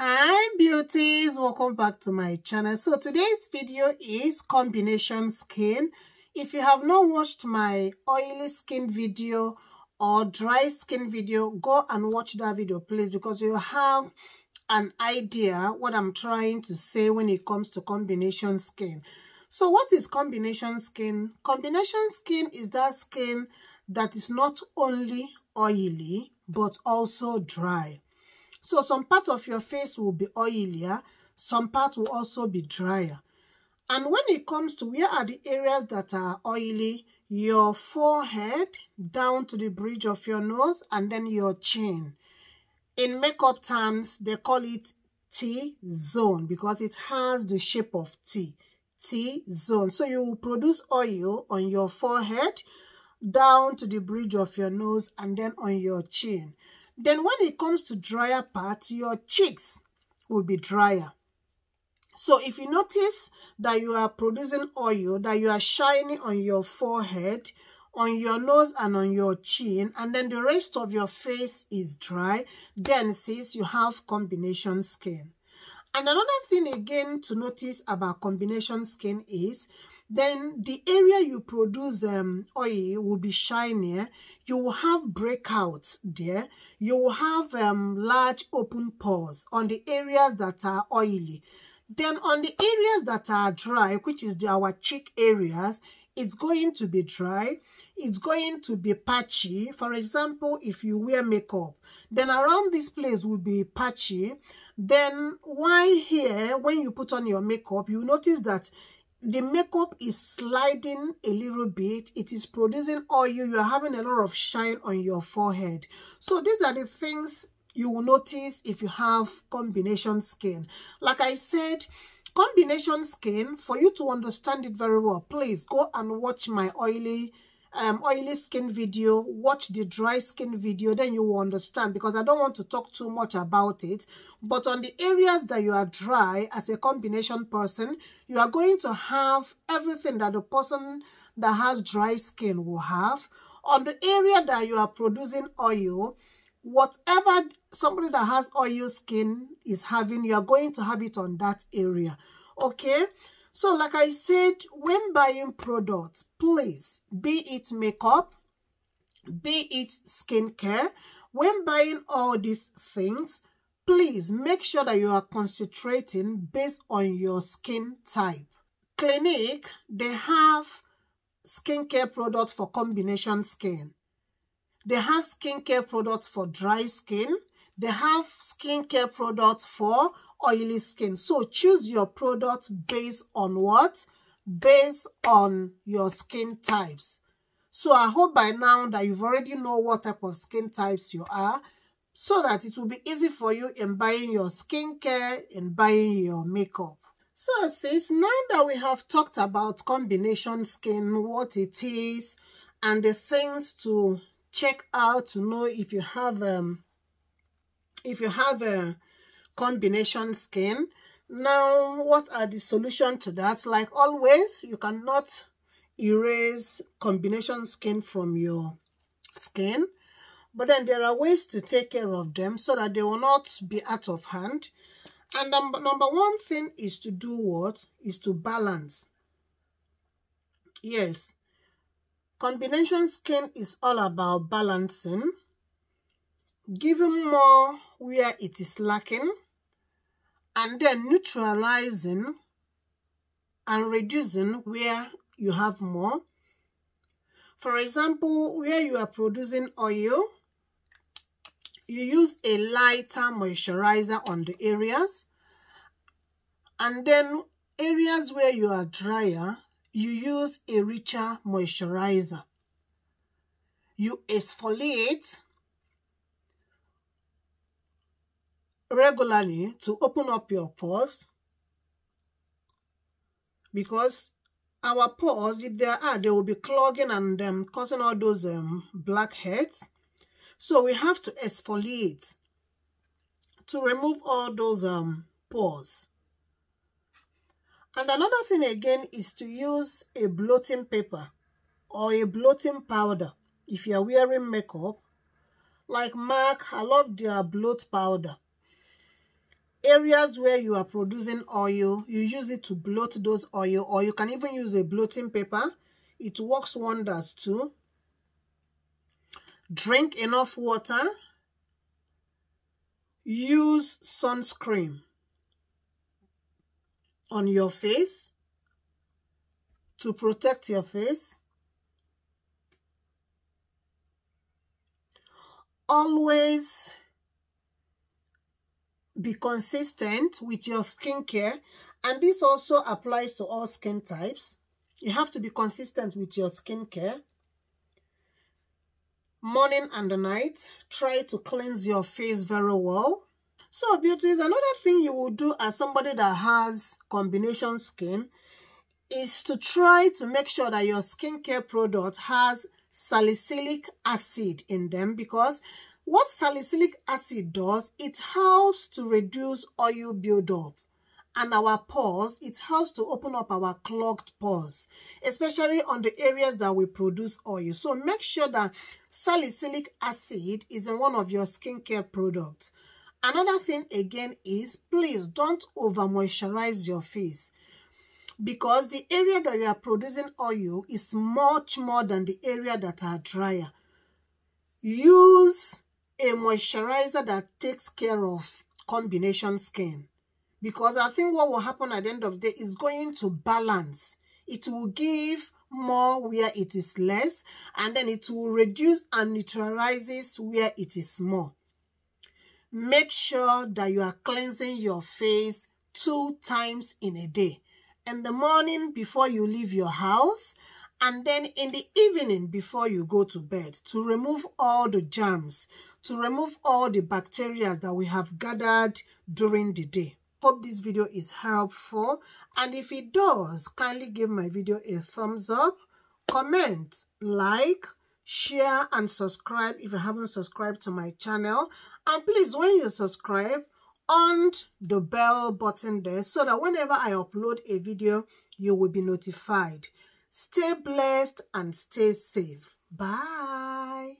hi beauties. Welcome back to my channel. So today's video is combination skin. If you have not watched my oily skin video or dry skin video go and watch that video please because you have an idea what i'm trying to say when it comes to combination skin. So what is combination skin? Combination skin is that skin that is not only oily but also dry so some part of your face will be oilier, some part will also be drier. And when it comes to where are the areas that are oily, your forehead down to the bridge of your nose and then your chin. In makeup terms, they call it T-zone because it has the shape of T. T-zone. So you will produce oil on your forehead, down to the bridge of your nose and then on your chin. Then when it comes to drier parts, your cheeks will be drier. So if you notice that you are producing oil, that you are shining on your forehead, on your nose and on your chin, and then the rest of your face is dry, then sis, you have combination skin. And another thing again to notice about combination skin is then the area you produce um, oil will be shinier. You will have breakouts there. You will have um, large open pores on the areas that are oily. Then on the areas that are dry, which is the, our cheek areas, it's going to be dry. It's going to be patchy. For example, if you wear makeup, then around this place will be patchy. Then why here, when you put on your makeup, you notice that the makeup is sliding a little bit. It is producing oil. You're having a lot of shine on your forehead. So these are the things you will notice if you have combination skin. Like i said combination skin for you to understand it very well please go and watch my oily um, oily skin video, watch the dry skin video, then you will understand because I don't want to talk too much about it. But on the areas that you are dry as a combination person, you are going to have everything that the person that has dry skin will have. On the area that you are producing oil, whatever somebody that has oil skin is having, you are going to have it on that area. Okay? So like I said, when buying products, please, be it makeup, be it skincare, when buying all these things, please make sure that you are concentrating based on your skin type. Clinique, they have skincare products for combination skin. They have skincare products for dry skin. They have skincare products for oily skin. So choose your product based on what? Based on your skin types. So I hope by now that you've already know what type of skin types you are so that it will be easy for you in buying your skincare and buying your makeup. So sis, now that we have talked about combination skin, what it is, and the things to check out to know if you have um if you have a combination skin. Now, what are the solution to that? Like always, you cannot erase combination skin from your skin. But then there are ways to take care of them so that they will not be out of hand. And um, number one thing is to do what? Is to balance. Yes. Combination skin is all about balancing. Giving more where it is lacking and then neutralizing and reducing where you have more. For example, where you are producing oil, you use a lighter moisturizer on the areas. And then areas where you are drier, you use a richer moisturizer. You exfoliate regularly to open up your pores because our pores, if there are, they will be clogging and um, causing all those um, blackheads. So we have to exfoliate to remove all those um, pores. And another thing again is to use a blotting paper or a blotting powder if you are wearing makeup. Like MAC, I love their blot powder areas where you are producing oil, you use it to bloat those oil or you can even use a bloating paper. It works wonders too. Drink enough water. Use sunscreen on your face to protect your face. Always be consistent with your skincare and this also applies to all skin types. You have to be consistent with your skincare. Morning and the night, try to cleanse your face very well. So beauties, another thing you will do as somebody that has combination skin is to try to make sure that your skincare product has salicylic acid in them because what salicylic acid does, it helps to reduce oil buildup and our pores, it helps to open up our clogged pores, especially on the areas that we produce oil. So make sure that salicylic acid is in one of your skincare products. Another thing again is please don't over moisturize your face because the area that you are producing oil is much more than the area that are drier. Use a moisturizer that takes care of combination skin. Because I think what will happen at the end of the day is going to balance. It will give more where it is less and then it will reduce and neutralizes where it is more. Make sure that you are cleansing your face two times in a day. In the morning before you leave your house and then in the evening before you go to bed to remove all the germs, to remove all the bacteria that we have gathered during the day. Hope this video is helpful and if it does, kindly give my video a thumbs up, comment, like, share and subscribe if you haven't subscribed to my channel. And please, when you subscribe, on the bell button there so that whenever I upload a video, you will be notified. Stay blessed and stay safe. Bye.